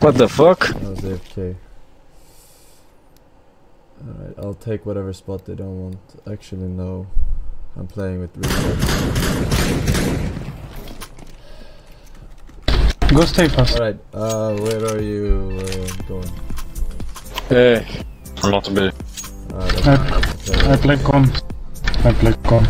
What the fuck? That was AFK. Alright, I'll take whatever spot they don't want. Actually, no. I'm playing with reset. Go stay fast. Alright, uh, where are you uh, going? Hey, I'm not a B. Uh, I, okay. I play con. I play con.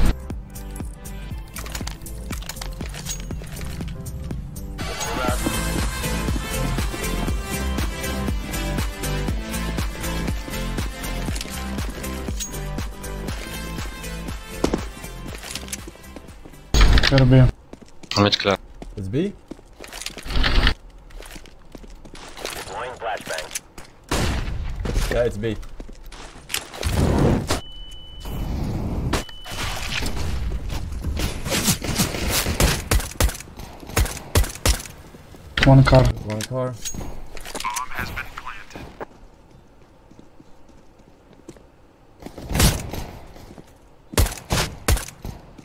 I'm clear. It's B? Deploying flashbang. Yeah, it's B. One car. One car.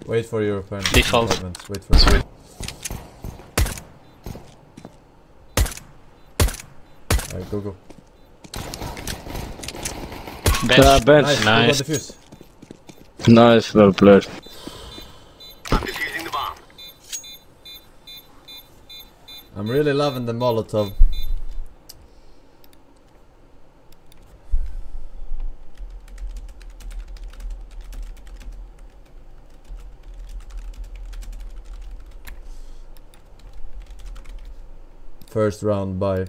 Wait for your opponent. Default. opponents, Wait for it. Go go. Bench. uh, bench. Nice. Nice. Nice. Defuse. Nice, well played. I'm defusing the bomb. I'm really loving the Molotov. First round by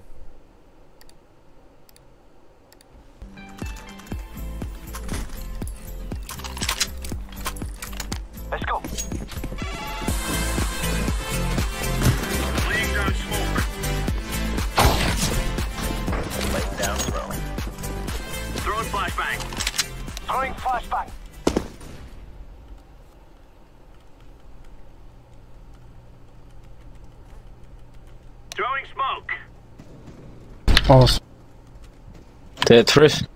Tetris.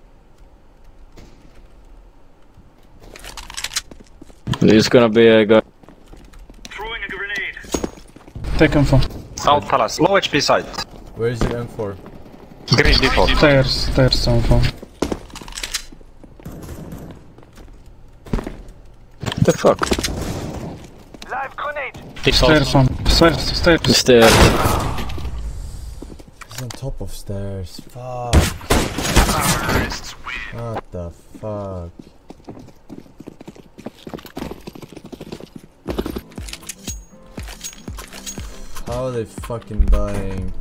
It's gonna be a guy. Throwing a grenade. Take him from South Palace. Low HP side. where is your M4? Green default. stairs. Stairs. Some from. The fuck? Live grenade. Stairs. Some. Stairs. Stairs. Just there. He's on top of stairs. Fuck. What the fuck? How are they fucking dying?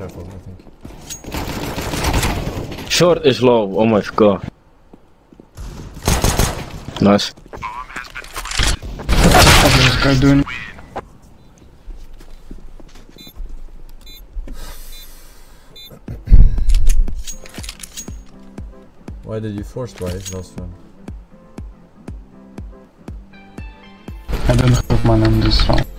Careful, I think. Short is low. Oh my god. Nice. What is this guy doing? Why did you force buy last round? I don't have money on this round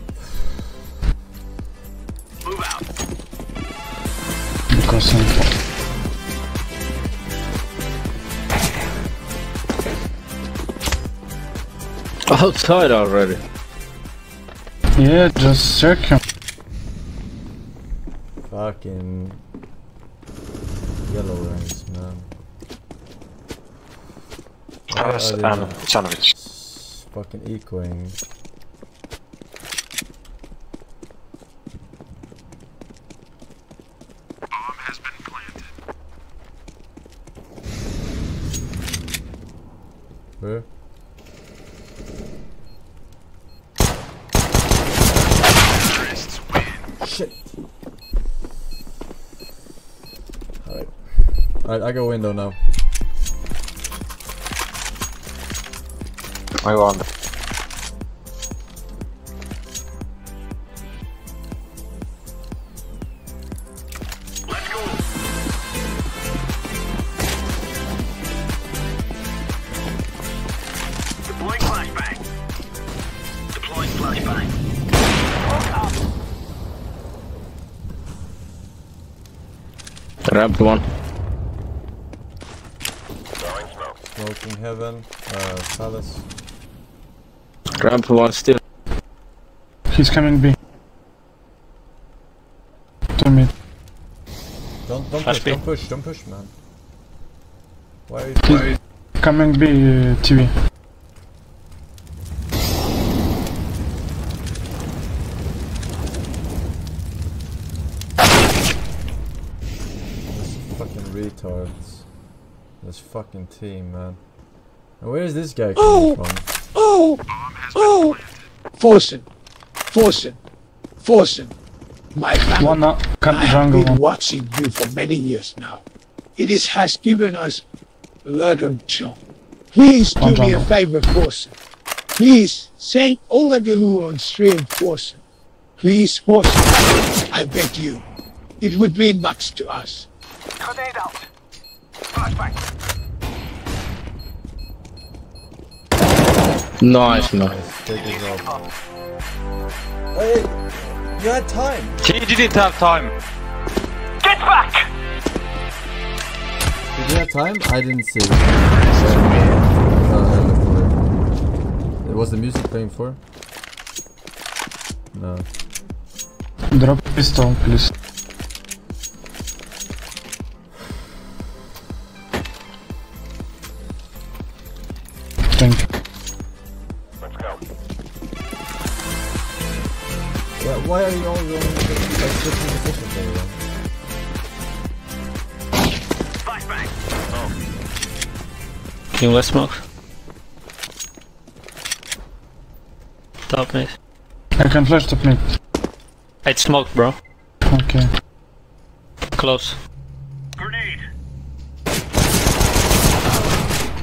Outside already. Yeah, just check him. Fucking yellow ranks, man. Why Palace are and sandwich. fucking ecoing? Where? shit. Alright. Alright, I go window now. I go under. Let's go. Deploying flashbang. Deploying flashbang. Smoke out. Ramp one. Throwing smoke. Smoking heaven. Uh, palace. Ramp one still. He's coming B. To me. Don't don't push, B. don't push, don't push, man. Why are you? Why are Coming B, uh, TV. This fucking retards. This fucking team, man. And where is this guy coming from? Oh! Oh! Forsen! Forsen! Forsen! My family, One up. Come I have jungle been watching you for many years now. It is, has given us a lot of joy. Please do me a jungle. favor, Forsen. Please, thank all of you who are on stream, Forsen. Please, Forsen, I beg you. It would mean much to us. Grenade out. Flashbang. Nice, nice. Nice, take it Using off. up. Hey, you had time. He didn't have time. Get back! Did you have time? I didn't see. Uh, I looked for it. Was the music playing for? No. Drop pistol, please. Can you less smoke? Top mid. I can flash top mid. It's smoke, bro. Okay. Close. Grenade.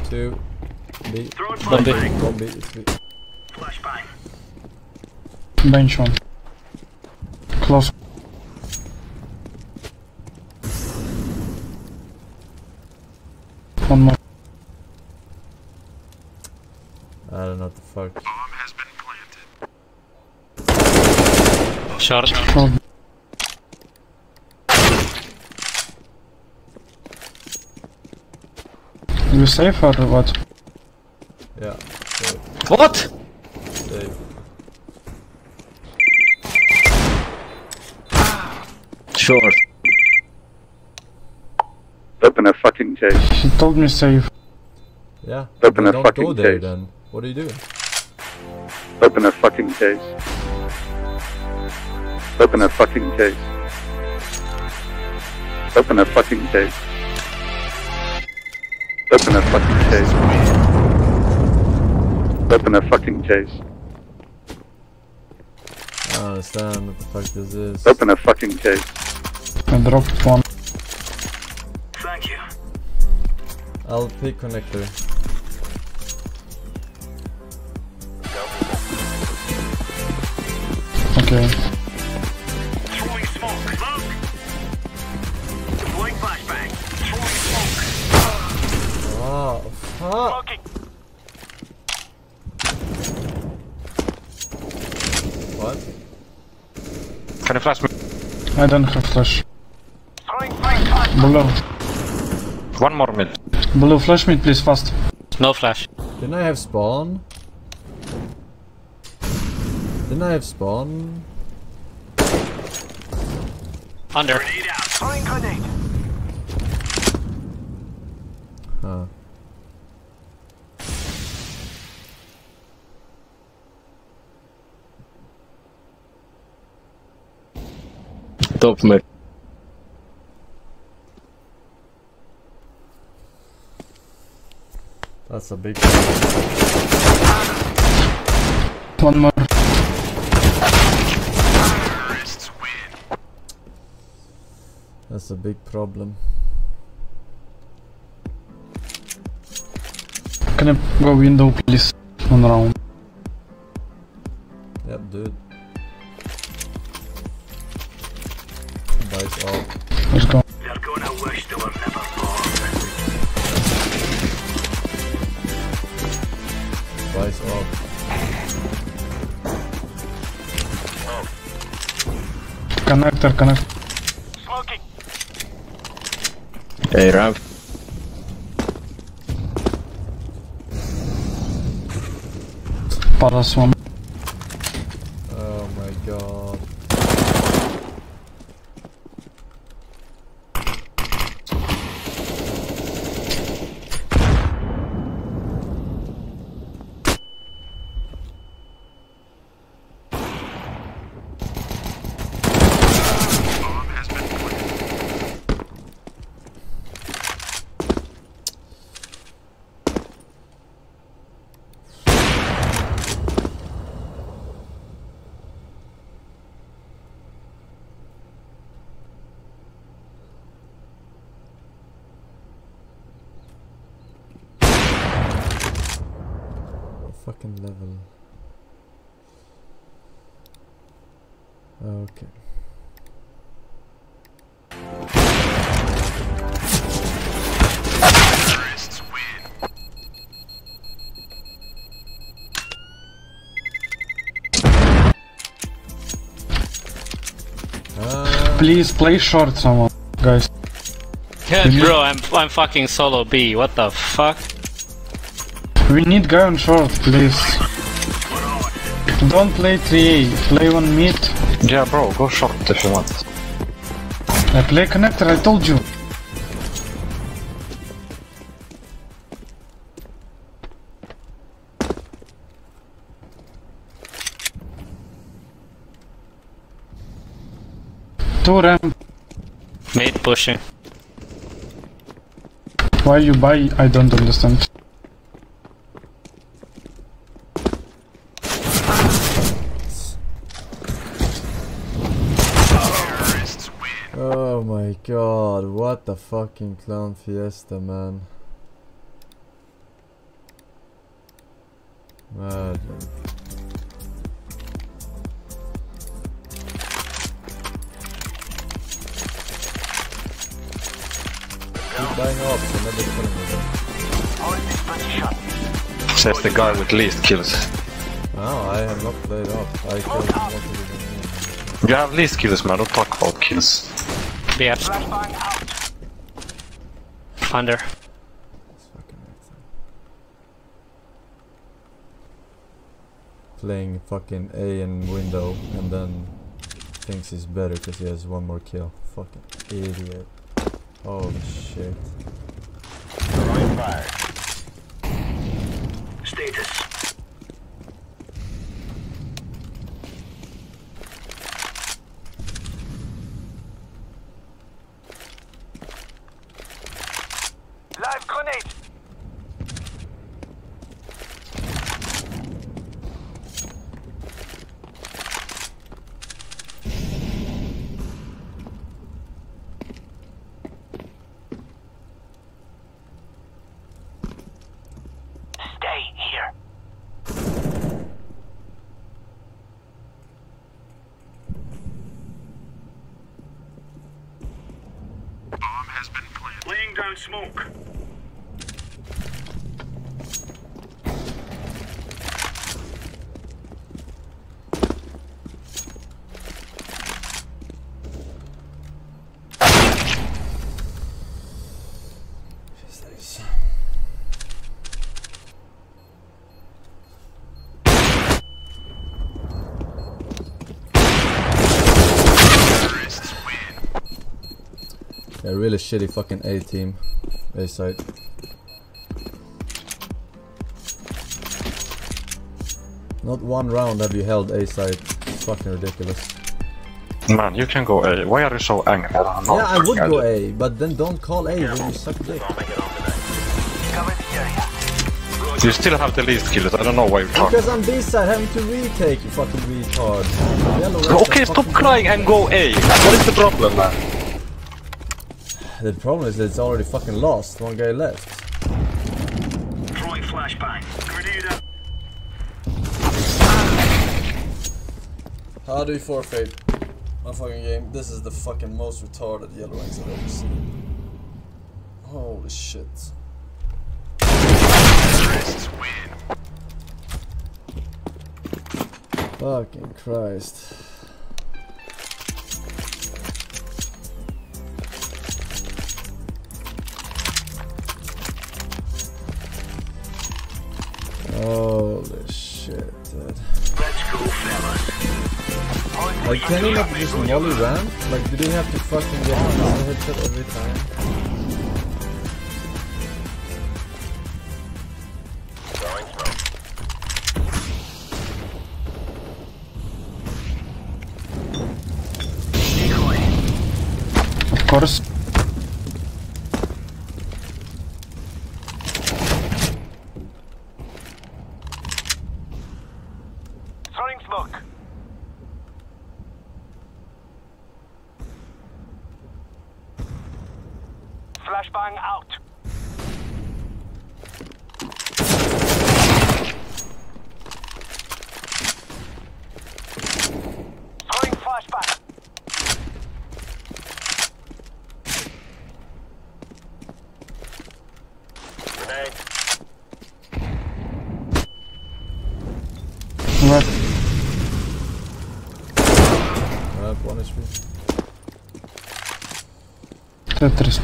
Two. B. Throwing One B. flashbang. One B. It's B. Flashbang. Bench one. Close. One more. I don't know what the fuck. Short. Short. You safe or what? Yeah. Safe. What? Safe. Short. Open a fucking case. He told me safe. Yeah. Open then a don't fucking go there case. then. What are you doing? Open a fucking case. Open a fucking case. Open a fucking case. Open a fucking case. Open a fucking case. I don't understand what the fuck this is. Open a fucking case. I dropped one. Thank you. I'll connector. I don't have flash. Throwing One more mid. Blue, flash me please fast. No flash. Didn't I have spawn? Didn't I have spawn? Under. Grenade out. Throwing. Huh. Top me. That's a big. One more. That's a big problem. Can I go window, please? One round. Yep, dude. Connector, connect. Smoking. Hey, ramp. Paras one. Oh my god. What fucking level? Okay. Ah, Please play short, someone, guys. Yeah, Mhm. bro, I'm I'm fucking solo B. What the fuck? We need guy on short, please. Don't play 3A, play one mid. Yeah, bro, go short if you want. I play connector, I told you. Two ramp. Mid pushing. Why you buy? I don't understand. Oh my god, what the fucking clown fiesta, man. Mad. Keep buying up, so never killing me. Hold this position. Says the guy with least kills. No, I have not played up. I killed more people you. You have least kills, man. Don't talk about kills. BF. Flashbang out. Under. It's fucking excellent. Playing fucking A and window and then thinks he's better because he has one more kill. Fucking idiot. Holy shit. Status. Has been planted. Laying down smoke. Shitty fucking A team. A side. Not one round have you held A side. It's fucking ridiculous. Man, you can go A. Why are you so angry? I yeah, I would go. A, but then don't call A when you suck dick. Cover the area. You still have the least kills. I don't know why you're talking. Because I'm B side having to retake, you fucking retard. Okay, stop crying and go A. What is the problem, man? The problem is that it's already fucking lost. One guy left. Throwing flashbang. Grenade. How do you forfeit a fucking game? This is the fucking most retarded yellow ranks I've ever seen. Holy shit. Fucking Christ. Holy shit, dude. Like, can he not just molly ramp? Like, do they have to fucking get a headset every time? Of course. Tetris.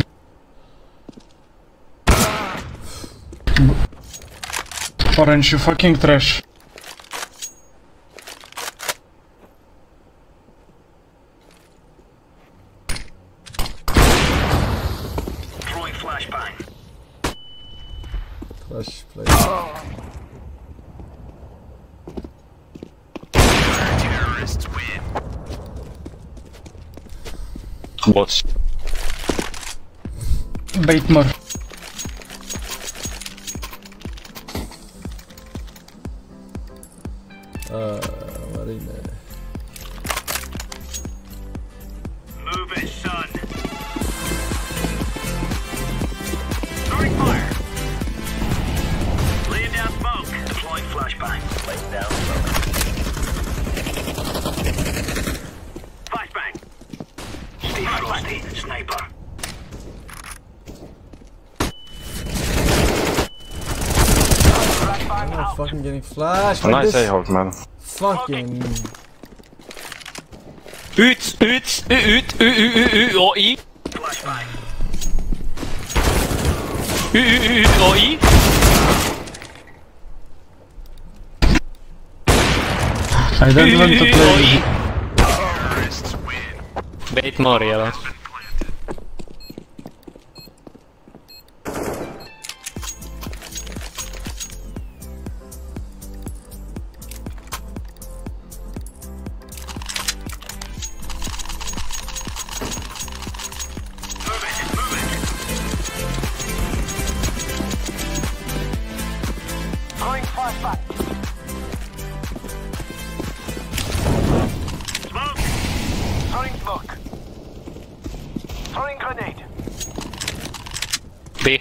Orange, you fucking trash. Throwing flashbang. Flash play. What's Bait nice this A-hold, man. fucking... Ut, ut, ut, u, u, u, u, og i. Flashbang. U, u, u, og i. I U, don't want to play og i. Bait more, eller? B.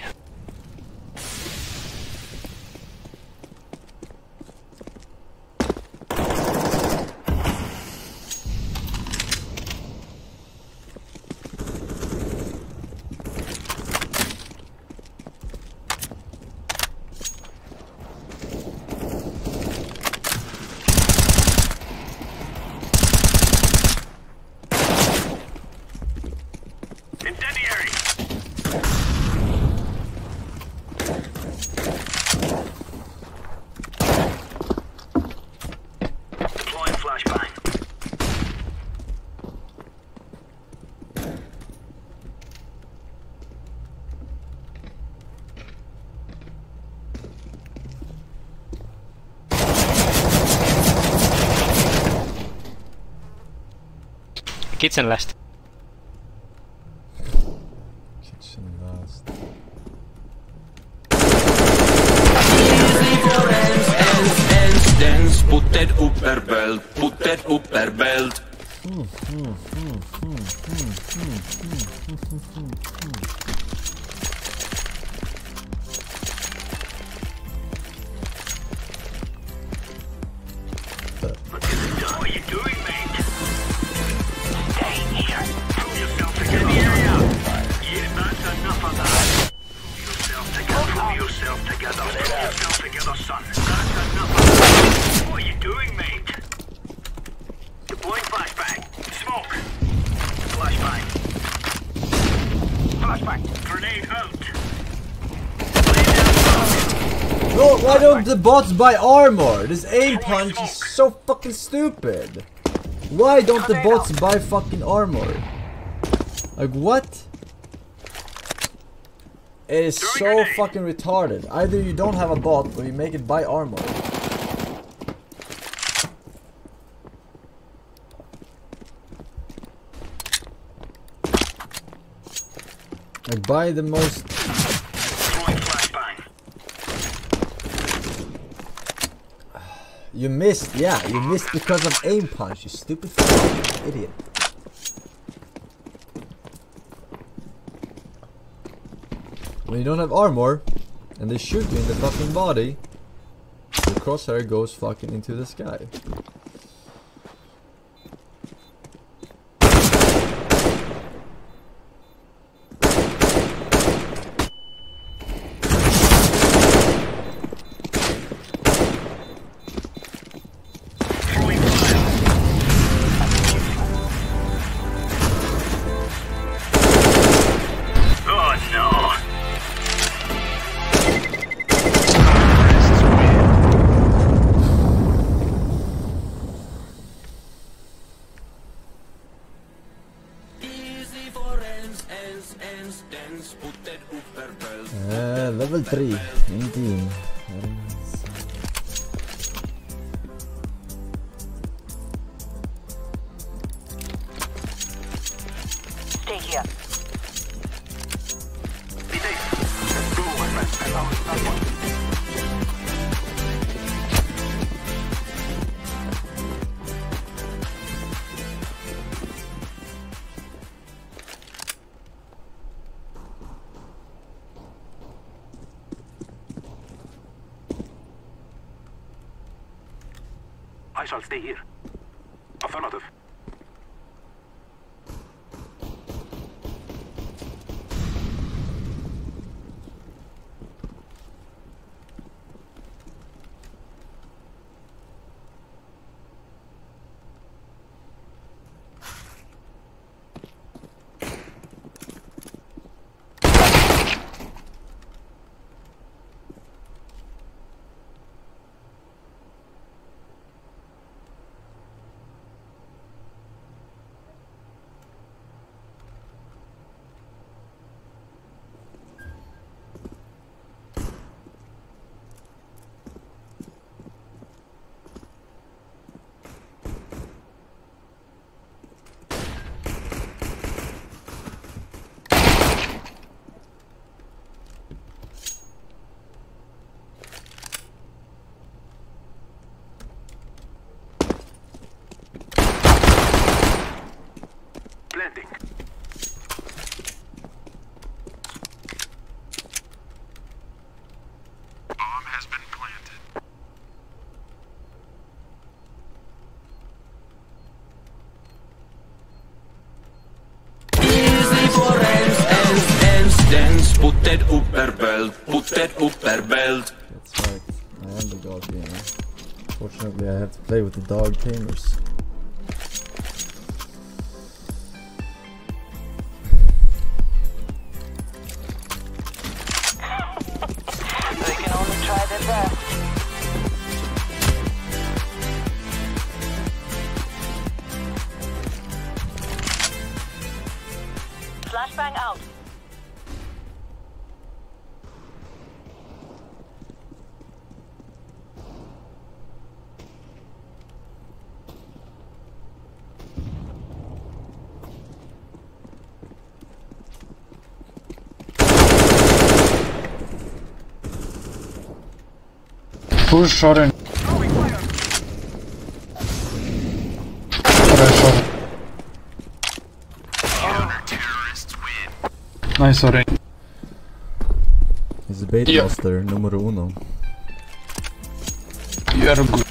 Kitchen last. Buy armor? This aim punch is so fucking stupid. Why don't the bots buy fucking armor? Like what? It is so fucking retarded. Either you don't have a bot or you make it buy armor. Like buy the most Deploying flashbang. You missed, yeah, you missed because of aim punch, you stupid idiot. When you don't have armor, and they shoot you in the fucking body, your crosshair goes fucking into the sky. That upper put that upper belt. That's right, I am the dog gamer. Fortunately, I have to play with the dog tamers. full shot and Nice orange. He's a bait yeah. master numero uno. You are good.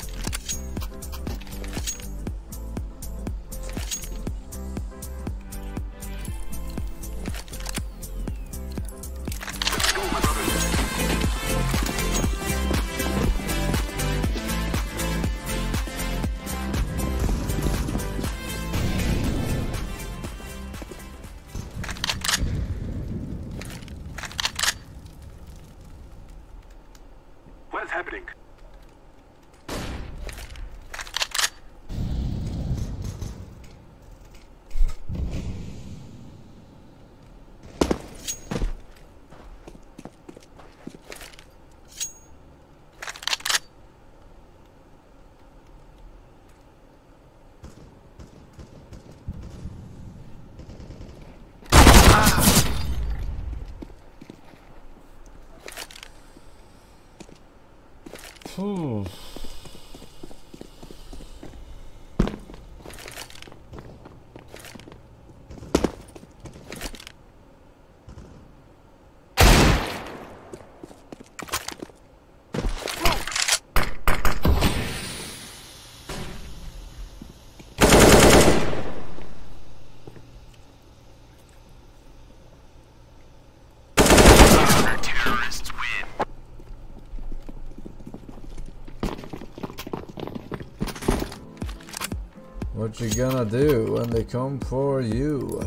What you gonna do when they come for you?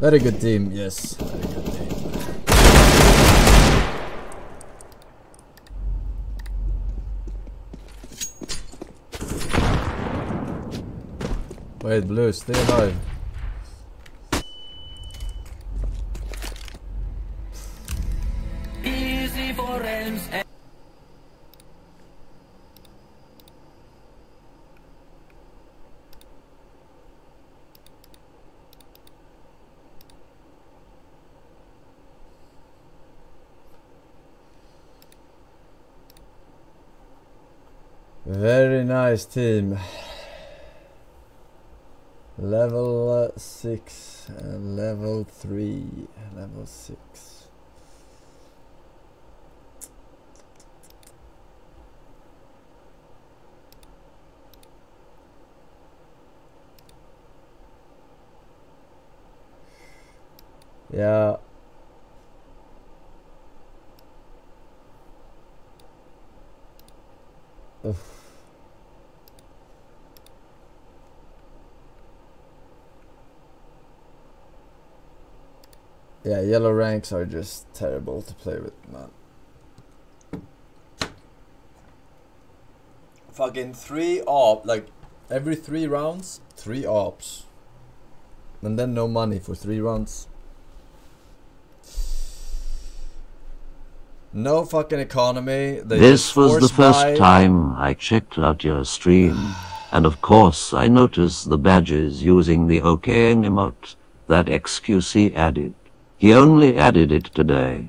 Very good team, yes. Very good team. Wait, Blue, stay alive. Team. Level uh, 6 and level 3. Level 6. Yeah. Yeah, yellow ranks are just terrible to play with, man. Fucking three op, like every three rounds, three ops. And then no money for three rounds. No fucking economy. They This was the first buy. time I checked out your stream, and of course I noticed the badges using the OK emote that XQC added. He only added it today,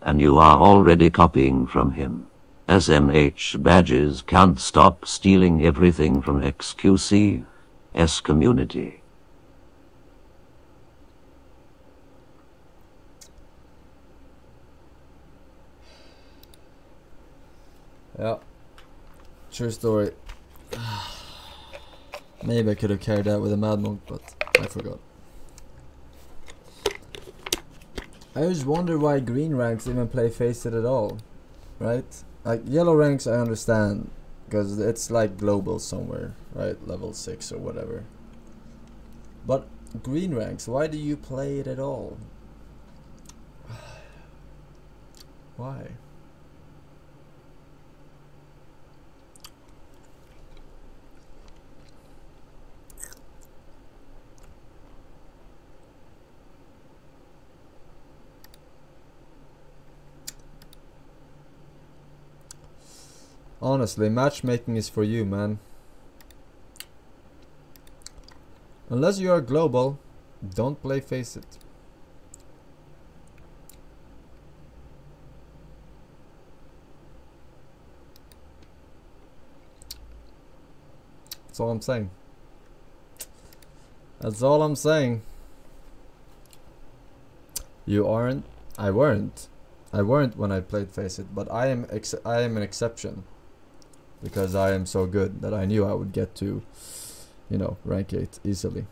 and you are already copying from him. SMH badges can't stop stealing everything from XQC S community. Yeah. True story. Maybe I could have carried that with a Mad Monk, but I forgot. I just wonder why green ranks even play FACEIT at all. Right? Like, yellow ranks I understand, because it's like global somewhere, right? Level 6 or whatever. But green ranks, why do you play it at all? why? Honestly, matchmaking is for you, man. Unless you are global, don't play FACEIT. That's all I'm saying. That's all I'm saying. You aren't. I weren't. I weren't when I played FACEIT, but I am. I am an exception because I am so good that I knew I would get to, you know, rank 8 easily.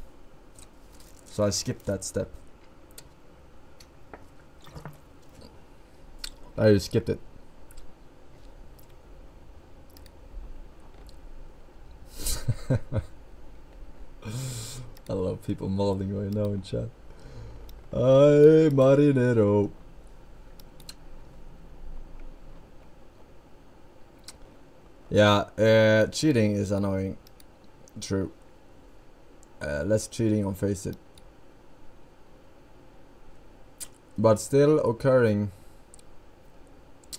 So I skipped that step. I just skipped it. I love people malding right now in chat. Ay, marinero. Yeah, uh, cheating is annoying. True. Uh, less cheating on FACEIT. But still occurring.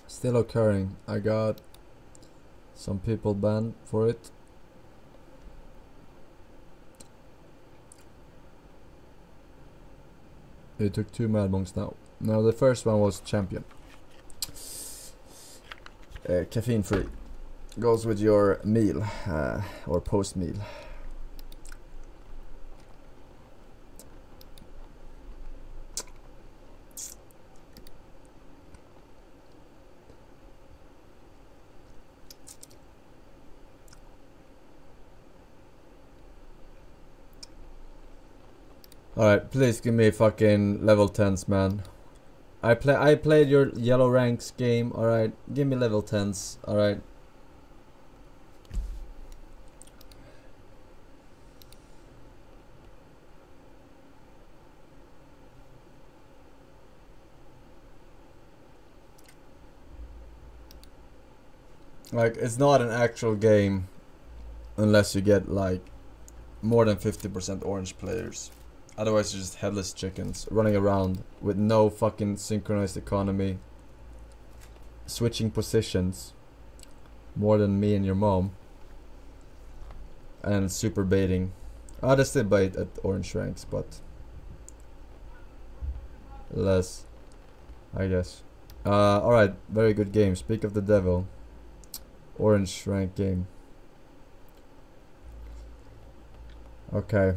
Still occurring. I got some people banned for it. It took two Mad Monks now. Now the first one was champion. Uh, caffeine free goes with your meal uh, or post meal. Alright, please give me fucking level 10s, man. I play I played your yellow ranks game, alright. Give me level 10s, alright. Like, it's not an actual game unless you get like more than 50% orange players. Otherwise, you're just headless chickens running around with no fucking synchronized economy, switching positions more than me and your mom, and super baiting. Ah, they still bait at orange ranks, but less, I guess. Uh, alright, very good game. Speak of the devil. Orange rank game. Okay.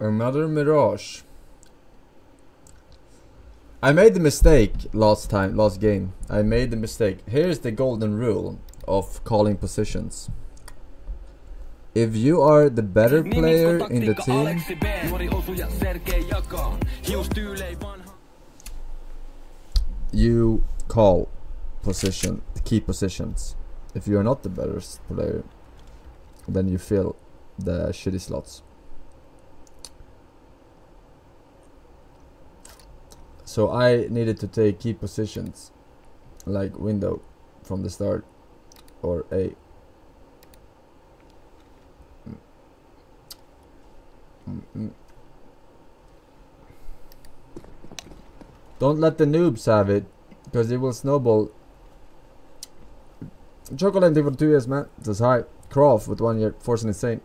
Another Mirage. I made the mistake last time, last game. I made the mistake. Here's the golden rule of calling positions. If you are the better player in the team, you call position, key positions. If you are not the better player, then you fill the shitty slots. So I needed to take key positions like window from the start or A. Don't let the noobs have it, because it will snowball. Chocolate for two years, man. Says hi. Croft with one year. Force and Insane.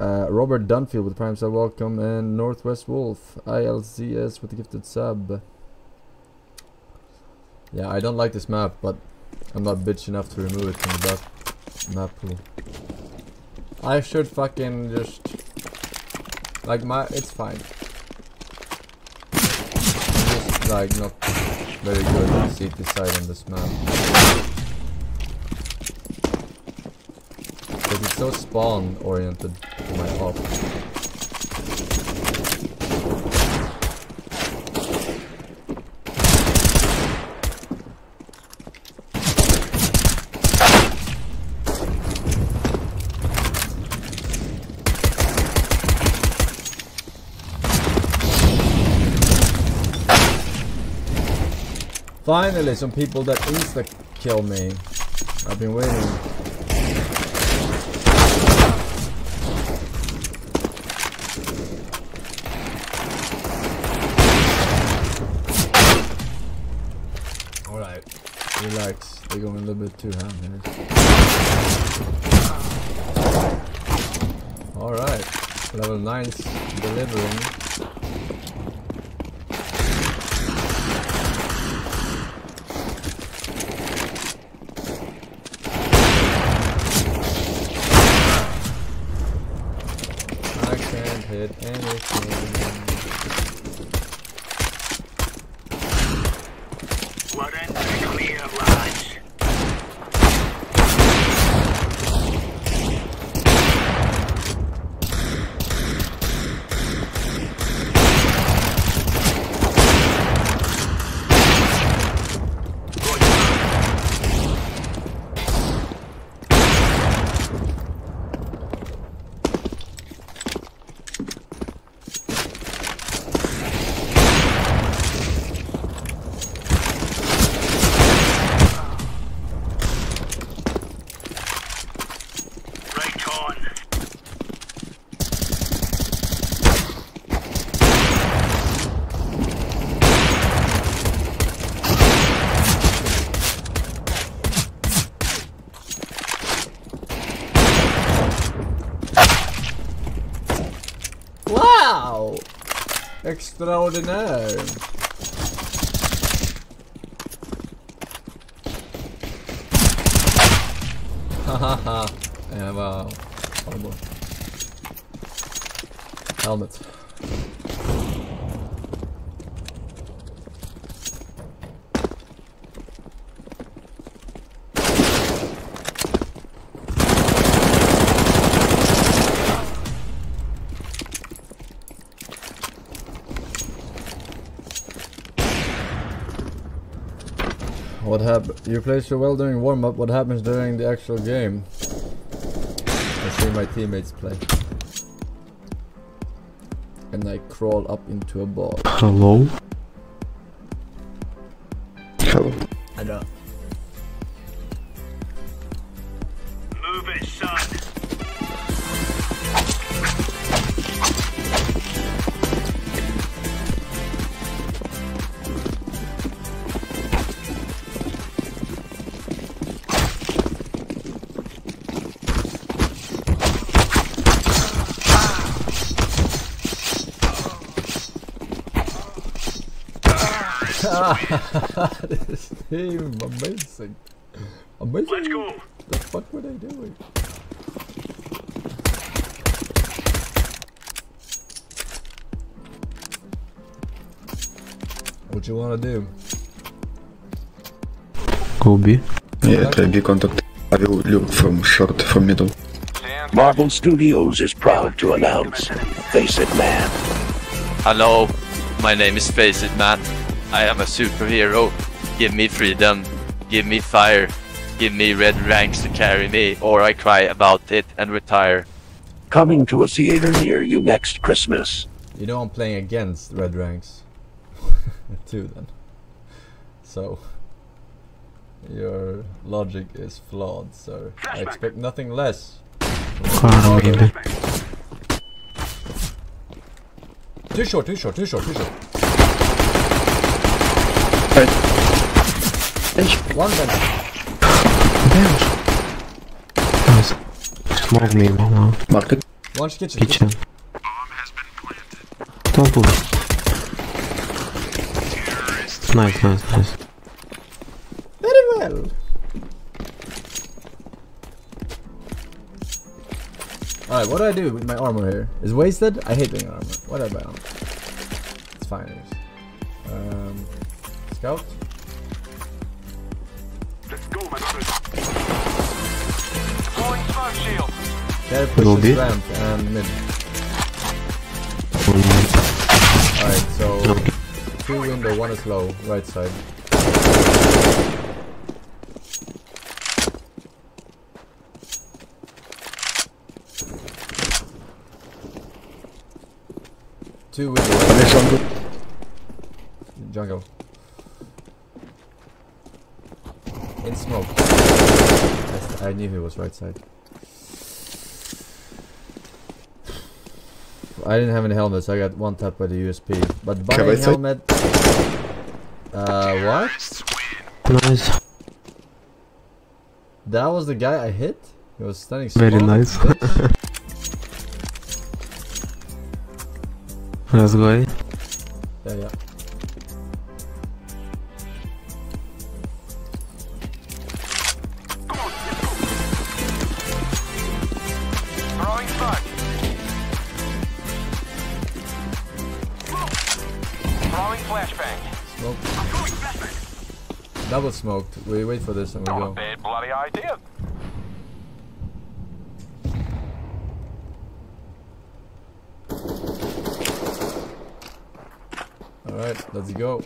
Uh, Robert Dunfield with Prime Sub Welcome. And Northwest Wolf. ILCS with the gifted sub. Yeah, I don't like this map, but I'm not bitch enough to remove it from the map, pool. I should fucking just... Like my... It's fine. I'm just like not very good at CT side on this map. Because it's so spawn oriented for my. Finally, some people that insta kill me. I've been waiting. Alright, relax. They're going a little bit too ham here. Alright, level 9's delivering. I can't hit anything. Blood end clear, lads. Right on. Wow! Extraordinaire. Hahaha. yeah, wow. Helmet. What happened? You play so well during warm up. What happens during the actual game? I see my teammates play. And I crawl up into a ball. Hello. Team, amazing. Amazing. Let's go. The fuck were they doing? What you wanna do? Go B. Yeah, try B contact. I will look from short, from middle. Marvel Studios is proud to announce FACEIT Man. Hello, my name is FACEIT Man. I am a superhero. Give me freedom. Give me fire. Give me red ranks to carry me, or I cry about it and retire. Coming to a theater near you next Christmas. You know I'm playing against Red Ranks. Too then. So your logic is flawed, sir. I expect nothing less. Car maybe. Too short, too short, too short, too short. One bench. Nice. Smoke me now. Market. One kitchen. Kitchen. Don't push. Nice, nice, nice. Very well. Alright, what do I do with my armor here? Is wasted? I hate doing armor. What about? I? It's fine. it is. Um, scout? Pushes bit. ramp and um, mid. Alright, so two window, one is low, right side. Two window, One is jungle. jungle. In smoke. I knew he was right side. I didn't have any helmets, I got one tap by the USP. But buying right side? helmet... Uh, what? Nice. That was the guy I hit? He was standing Very nice. bitch. Let's go. We wait for this and we Not a go. bad bloody idea. Alright, let's go.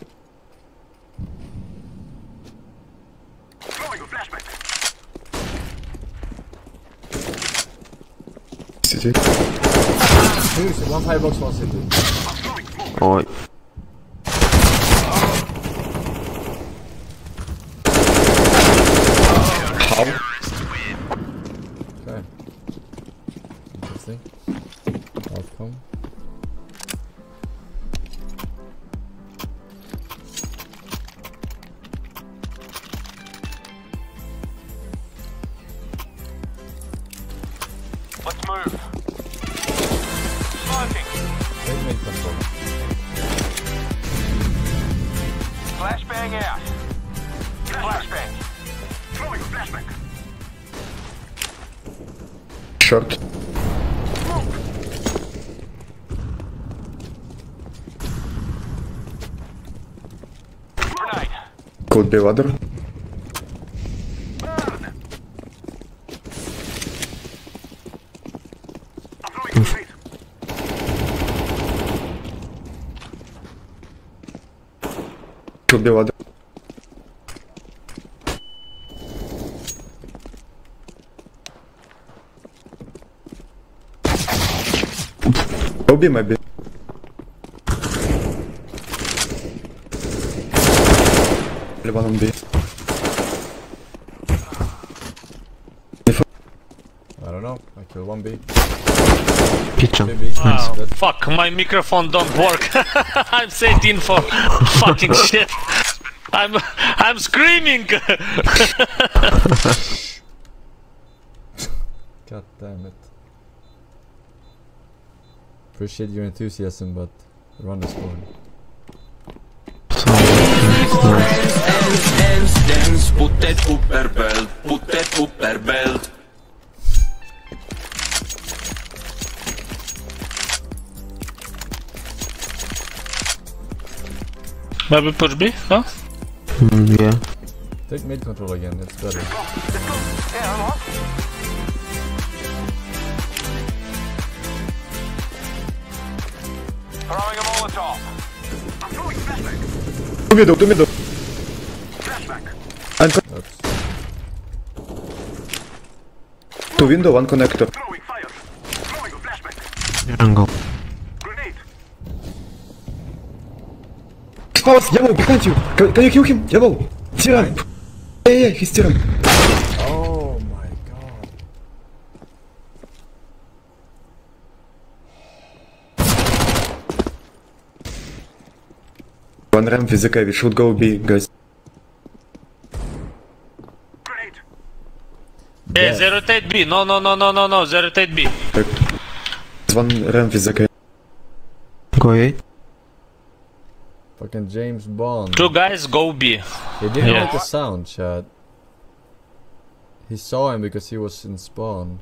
Throwing. City. Two, so one firebox, one city. Oj. Could be ladder. I'm throwing a grenade. Could be ladder. Obi maybe. One on B. I don't know. I killed one B. Kitchen. Two B. Fuck, my microphone don't work. I'm saying info. Fucking shit. I'm I'm screaming. God damn it. Appreciate your enthusiasm, but run is going. Dance, dance, dance, put that upper belt, put that upper belt. Maybe push B, huh? Mm, yeah. Take mid control again, it's better. Yeah, I'm on. Throwing a Molotov. I'm throwing flashbang. Two middle, two middle. Two window, one connector. Jungle. Spouse, yellow, behind you. Can, can you kill him? Yellow. Tyrann. Yeah, yeah, he's Tyrann. Oh my god. One ramp is okay, we should go B, guys. Yeah, they rotate B. No, no, no, no, no, no. They rotate B. One ramp is okay. Go A. Fucking James Bond. Two guys go B. He didn't Yeah. make a sound, Chad. He saw him because he was in spawn.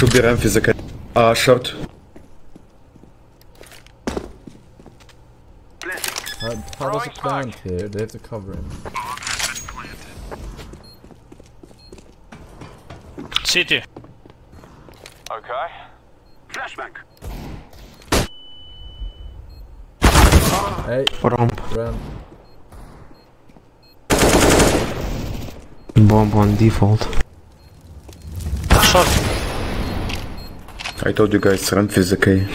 Should be ramp is okay. Uh, short. How, how does it plant here? They have to cover him. City. Okay. Flashbang. Hey. Ramp. Ramp. Bomb on default. Short. I told you guys, ramp is okay.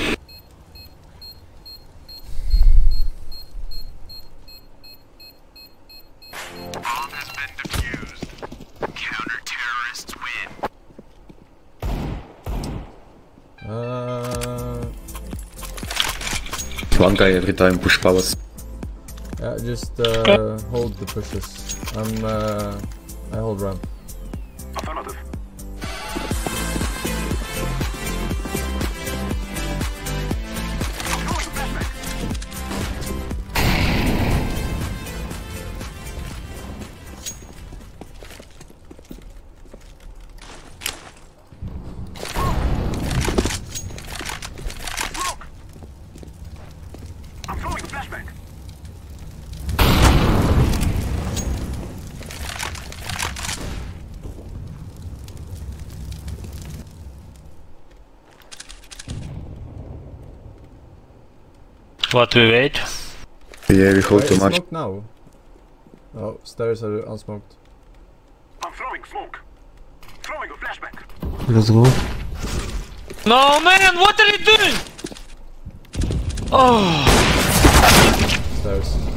Uh, One guy every time push powers. yeah, just uh, hold the pushes. I'm uh, I hold ramp. What we wait? Yeah, we hold too much. smoked now. Oh, stairs are unsmoked. I'm throwing smoke. Throwing a flashbang. Let's go. No, man, what are you doing? Oh. Stairs.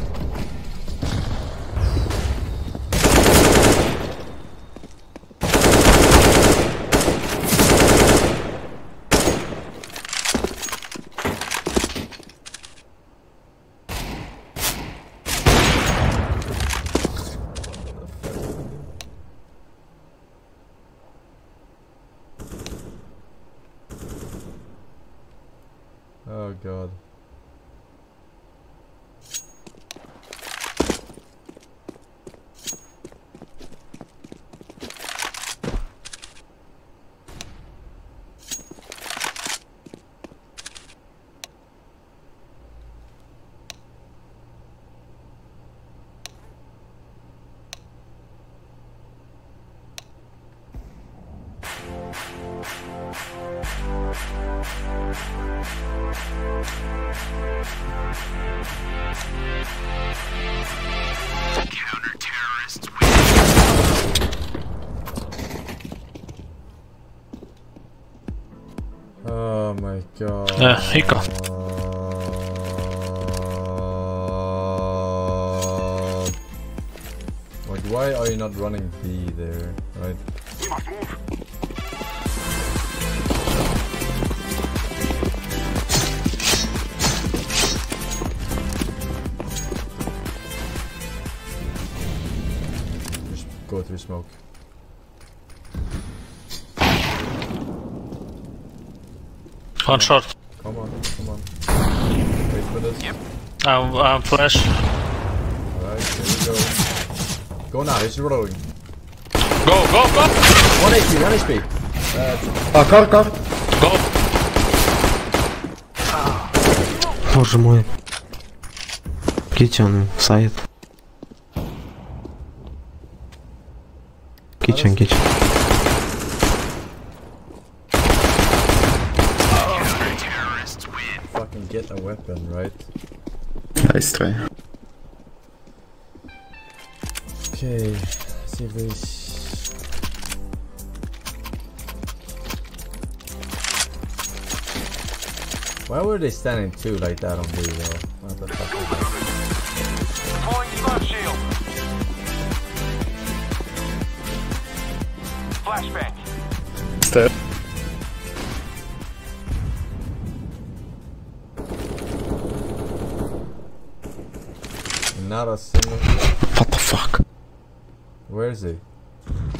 God. Uh, Like, why are you not running B there? Right? We must move. Just go through smoke. One short. I'm flash. Alright, here we go. Go now, he's rolling. Go, go, go! 1 HP, 1 HP. Uh, А, кар, кар. Go! Боже мой. Kitchen, side. Kitchen, kitchen. fucking get a weapon, right? Ok, c'est vrai. Why were they standing too like that on the uh, what the fuck is that? Deploying shield. Flashbang. Not a single. What the fuck? Where is he?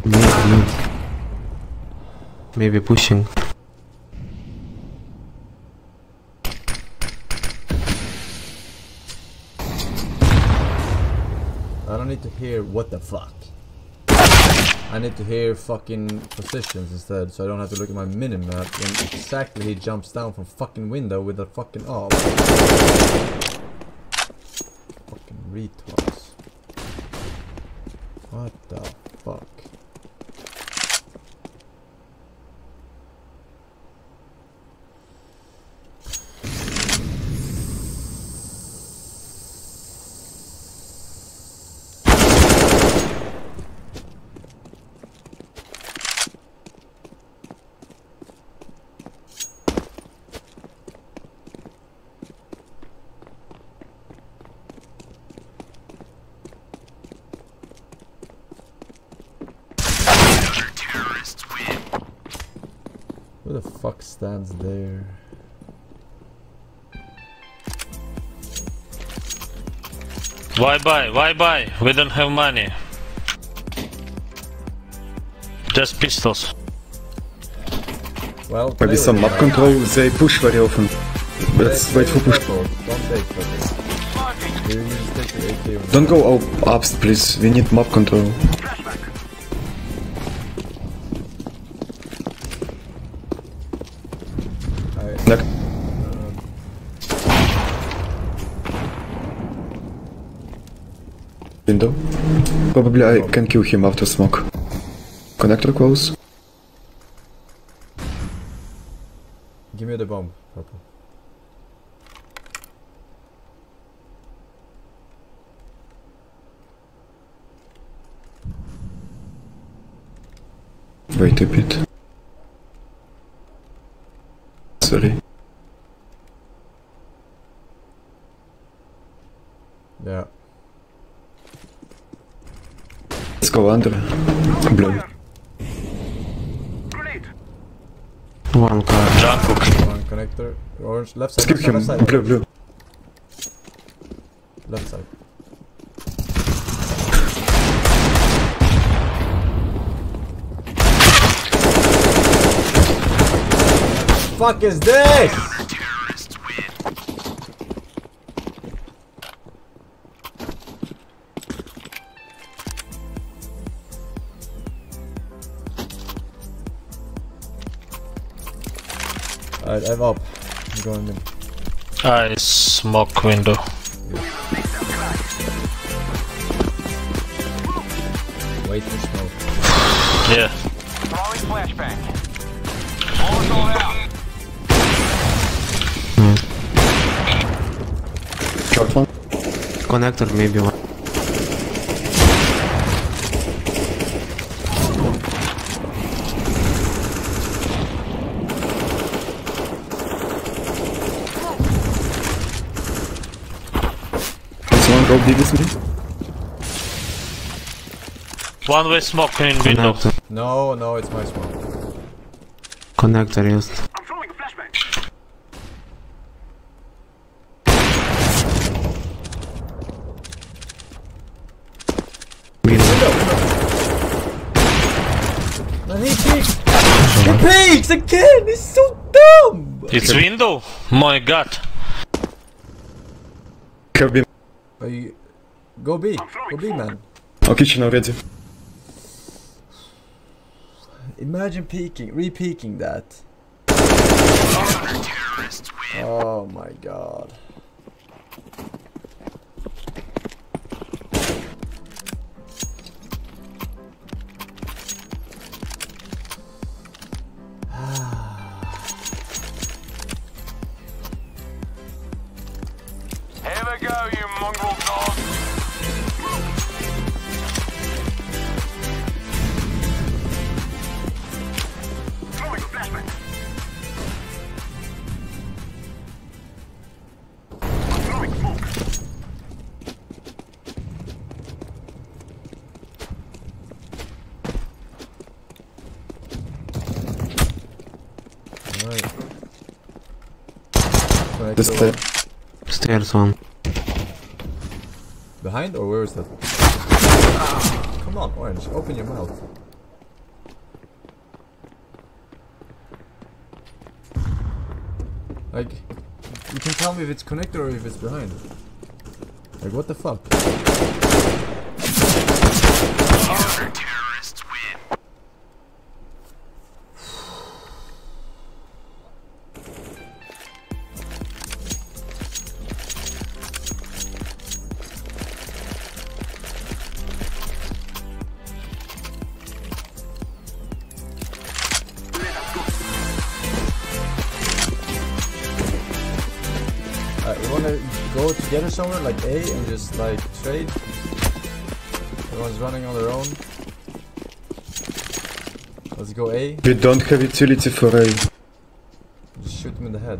Mid, mid. Maybe pushing. I don't need to hear what the fuck. I need to hear fucking positions instead, so I don't have to look at my minimap when exactly he jumps down from fucking window with a fucking oh. Retards. What the fuck? Who the fuck stands there? Why buy? Why buy? We don't have money. Just pistols. Well, Maybe some map control, they push very often. Let's wait for push. Don't take photos. You just take the AK. Don't go up, up please. We need map control. Probably I can kill him after smoke. Connector close. Give me the bomb, purple. Wait a bit. Sorry. Yeah. Let's go under. Blue. One car. Jungkook. One connector. Orange. Left side. Let's Left side. him. Blue, blue. Left side. Fuck is this? I'm up. I'm going in. I smoke window. Wait for smoke. Yeah. Throwing flashbang. Molotov out. Short one. Connector maybe one. Can someone with me? One way smoke in window. Connector. No, no, it's my smoke. Connector, yes. I'm throwing a flashbang. And he peeks! He peeks again! He's so dumb! It's window? My god. Have been. Are you... Go B. Go B, man. Oh, kitchen already. Imagine peeking, re-peeking that. Oh my god. Here we go, you mongrel dog. The stair. Stairs one. Behind or where is that? Come on, Orange, open your mouth. Like, you can tell me if it's connected or if it's behind. Like, what the fuck? Together somewhere, like A, and just like trade? Everyone's running on their own. Let's go A. We don't have utility for A. Just shoot him in the head.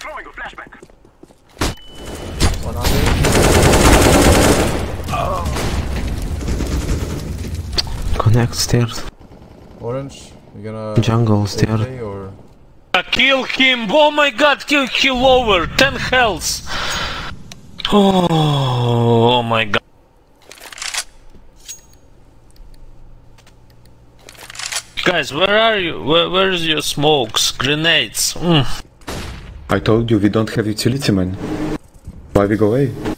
Throwing a flashbang. One under. Connect stairs. Orange, you gonna Jungle stairs. Or Uh, kill him! Oh my god, kill kill over! 10 health! Oh, oh my god. Guys, where are you? Where, where's your smokes? Grenades? Mm. I told you we don't have utility, man. Why we go A?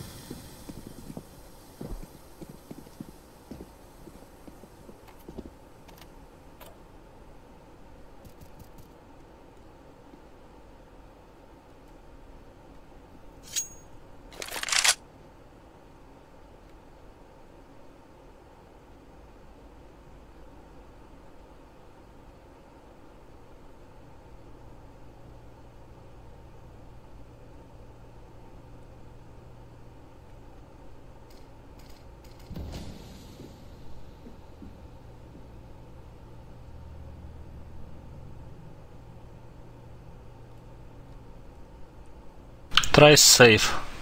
Try safe.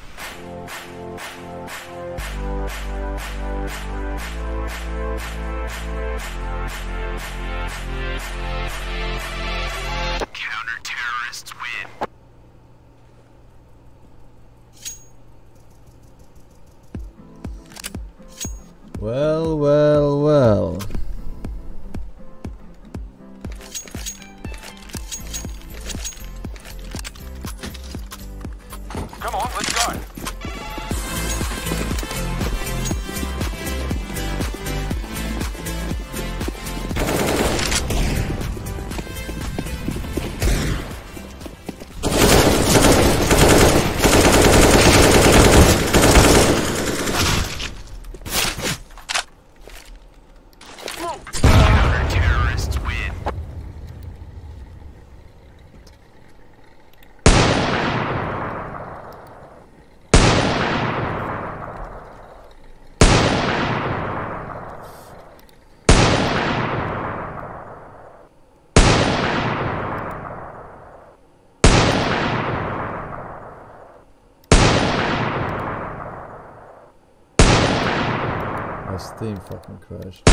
Steam fucking crashed.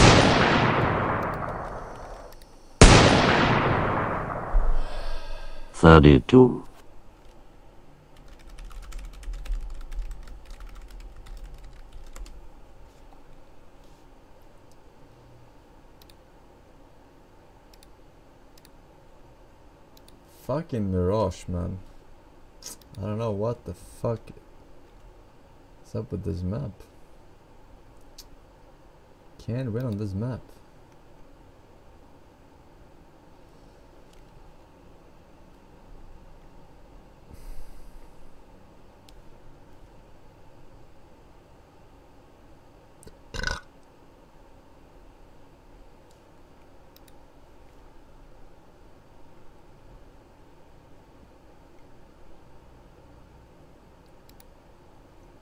Thirty-two. Fucking Mirage, man. I don't know what the fuck is up with this map. Can't win on this map.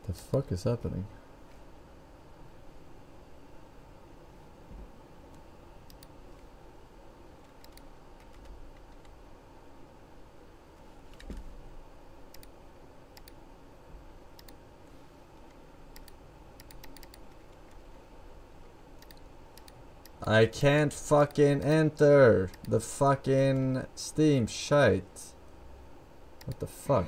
The fuck is happening? I can't fucking enter the fucking Steam shite. What the fuck?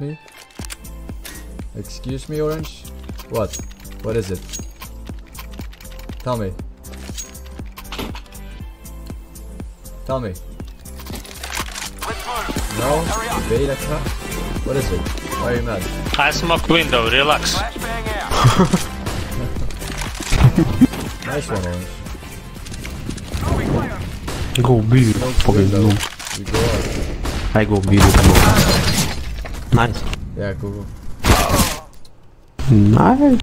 Me? Excuse me, Orange? What? What is it? Tell me. Tell me. No? Beta cut? What is it? Why are you mad? I smoke window, relax. Nice one, Orange. Go B, fucking noob. You go out. I go B, noob. Nice. Yeah, go go. Nice.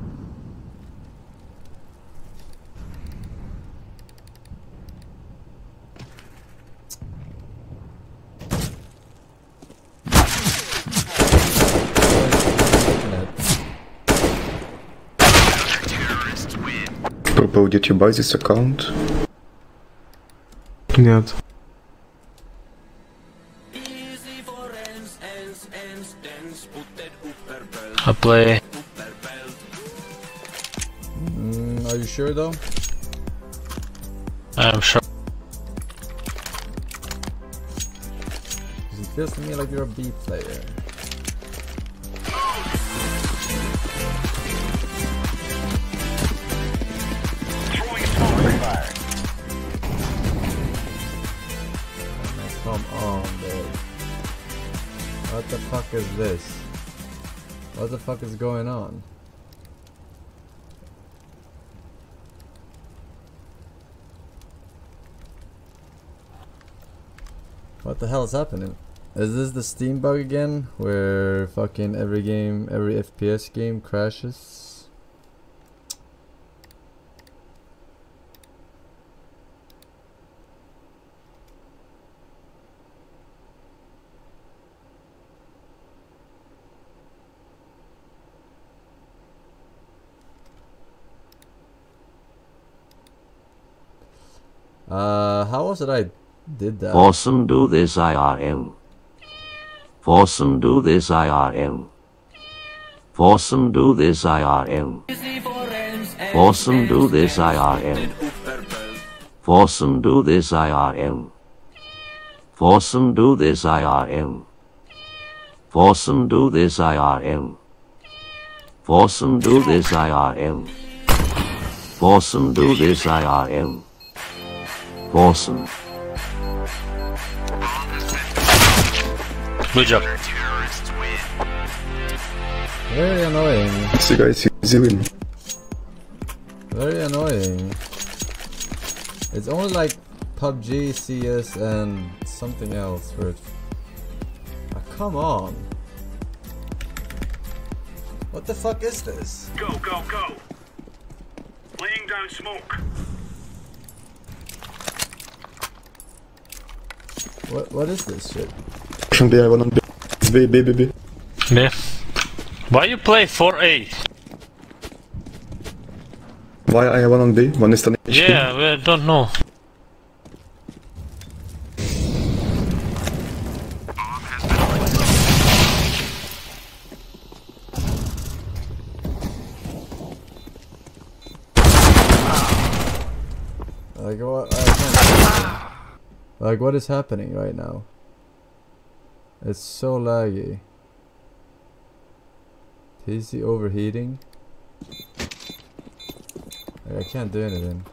Counter-terrorists win. Purple, did you buy this account? Нет. I play. Mm, are you sure though? I'm sure. it feels to me like you're a B player. Throwing smoke fire. Man, come on, dude. What the fuck is this? What the fuck is going on? What the hell is happening? Is this the Steam bug again? Where fucking every game, every FPS game crashes? Uh, how was it I did that? Forsen do this IRL. Forsen do this IRL. Forsen do this IRL. Forsen do this. IRL. Forsen do this IRL. Forsen do this IRL. Forsen do this IRL. Forsen do this IRL. Forsen do this IRL. Forsen. Good job. Very annoying. See guys, easy win. Very annoying. It's only like PUBG, CS, and something else where it... Ah, come on. What the fuck is this? Go, go, go. Laying down smoke. What What is this shit? Pushing B, I one on B. It's B, B, B, B. Me. Why you play 4A? Why I one on B? One is on HP. Yeah, we don't know. Like what? I can't- like what is happening right now? It's so laggy. PC overheating. Like, I can't do anything.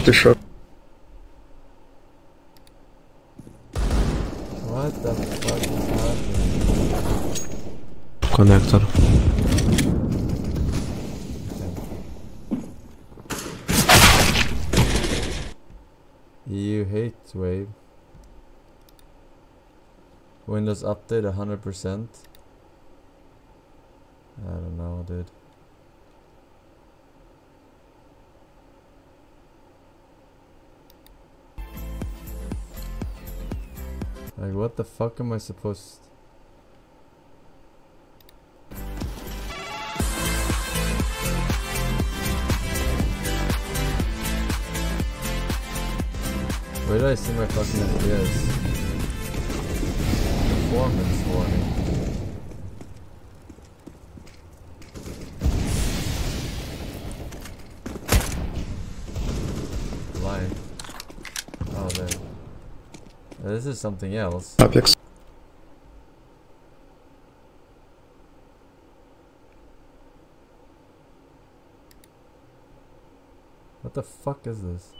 10 HP shot. What the fuck is happening? Connector. EU hate wave. Windows update 100%. I don't know, dude. Like, what the fuck am I supposed to... Where did I see my fucking FPS? Performance warning. Line. Oh, there. Uh, This is something else. Apex. What the fuck is this?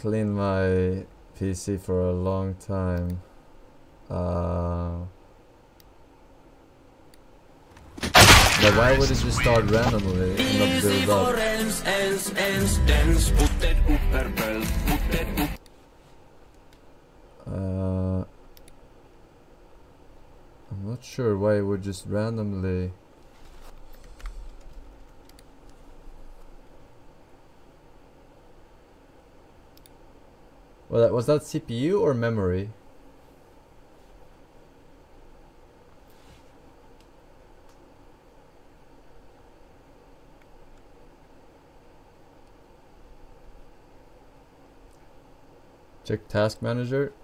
Cleaned my PC for a long time. Uh, but why would it just start randomly and not build up? Uh, I'm not sure why it would just randomly. Well, that was that CPU or memory? Check task manager.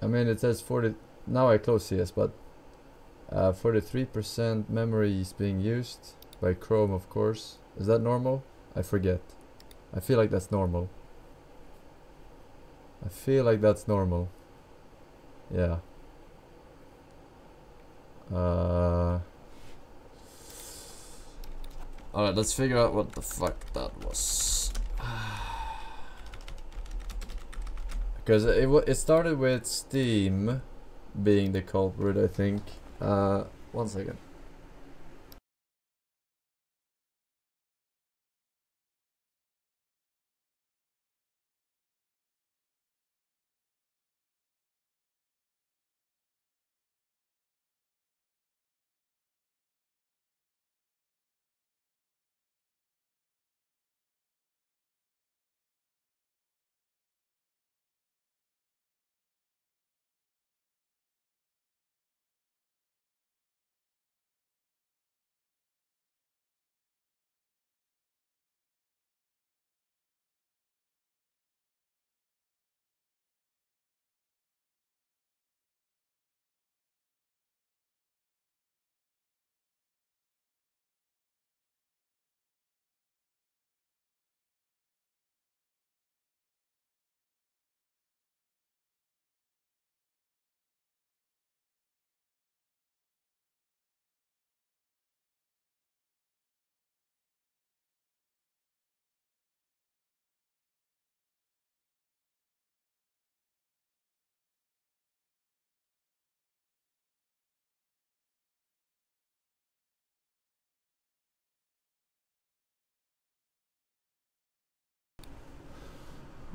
I mean, it says 40. Now I close CS, but uh, 43% memory is being used by Chrome, of course. Is that normal? I forget. I feel like that's normal. I feel like that's normal. Yeah. Uh. Alright, let's figure out what the fuck that was. Because it, it started with Steam being the culprit, I think. Uh, one second.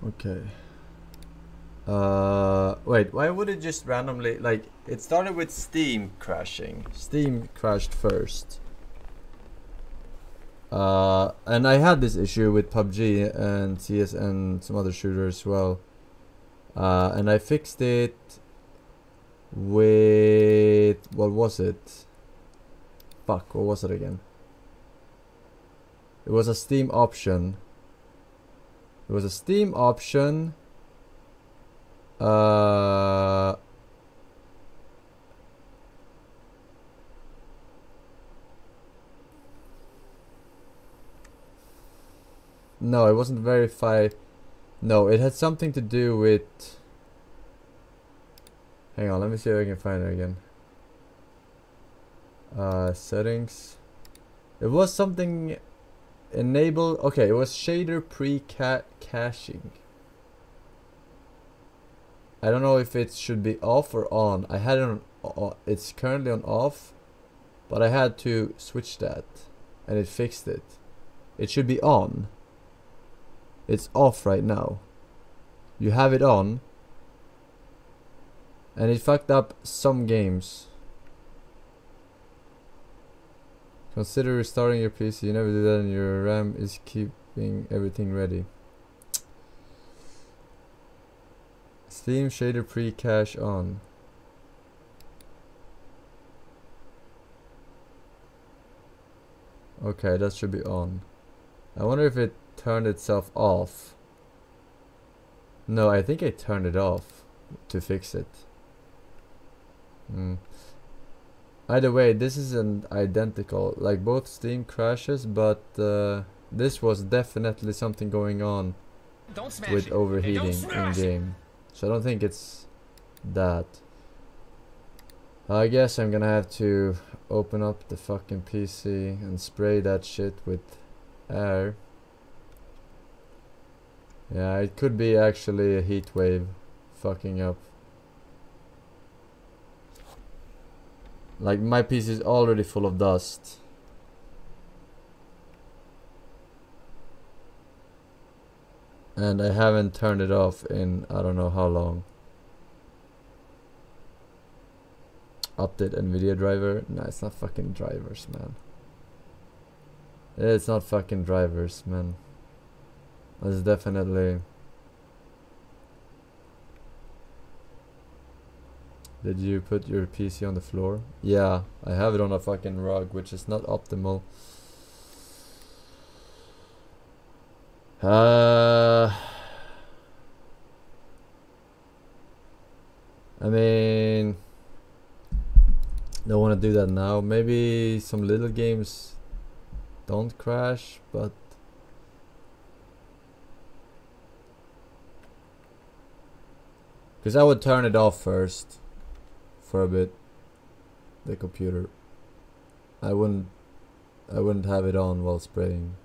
Okay. Uh, wait, why would it just randomly, like, it started with Steam crashing. Steam crashed first. Uh, and I had this issue with PUBG and CS and some other shooters as well. Uh, and I fixed it with what was it? Fuck, what was it again? It was a Steam option. It was a Steam option. Uh, no, it wasn't verify. No, it had something to do with. Hang on, let me see if I can find it again. Uh, settings. It was something enable. Okay, it was shader pre-caching. I don't know if it should be off or on. I had it on. It's currently on off, but I had to switch that, and it fixed it. It should be on. It's off right now. You have it on, and it fucked up some games. Consider restarting your PC. You never do that, and your RAM is keeping everything ready. Steam shader pre-cache on. Okay, that should be on. I wonder if it turned itself off. No, I think I turned it off to fix it. Hmm. Either way, this isn't identical. Like both Steam crashes, but uh, this was definitely something going on with it. Overheating in game. So I don't think it's that. I guess I'm gonna have to open up the fucking PC and spray that shit with air. Yeah, it could be actually a heat wave fucking up. Like my piece is already full of dust. And I haven't turned it off in I don't know how long. Update NVIDIA driver? Nah, it's not fucking drivers, man. It's not fucking drivers, man. That's definitely. Did you put your PC on the floor? Yeah, I have it on a fucking rug, which is not optimal. Uh, I mean, don't want to do that now. Maybe some little games don't crash, but because I would turn it off first for a bit. The computer. I wouldn't. I wouldn't have it on while spraying.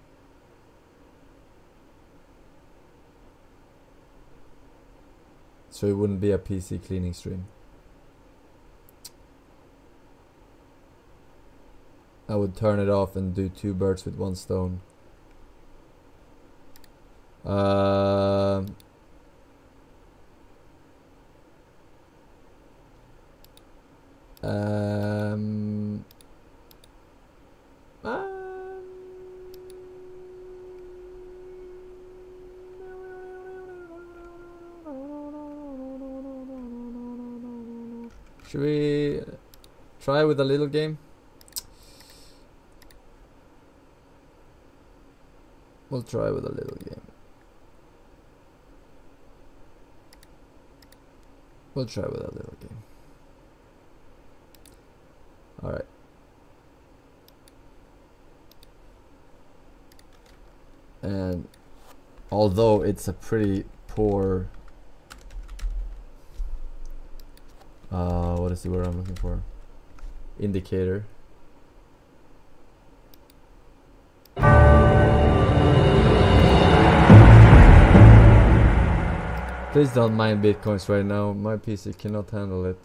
So it wouldn't be a PC cleaning stream. I would turn it off and do two birds with one stone. Uh, Um um, Should we try with a little game? We'll try with a little game. We'll try with a little game. Alright. And although it's a pretty poor uh what is the word I'm looking for? Indicator. Please don't mind bitcoins right now. My PC cannot handle it.